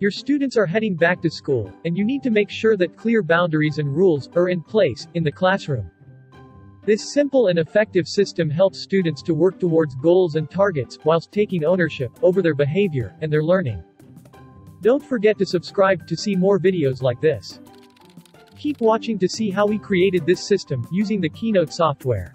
Your students are heading back to school, and you need to make sure that clear boundaries and rules are in place in the classroom. This simple and effective system helps students to work towards goals and targets whilst taking ownership over their behavior and their learning. Don't forget to subscribe to see more videos like this. Keep watching to see how we created this system using the Keynote software.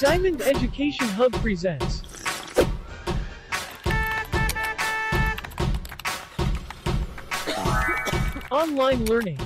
Diamond Education Hub presents. Online Learning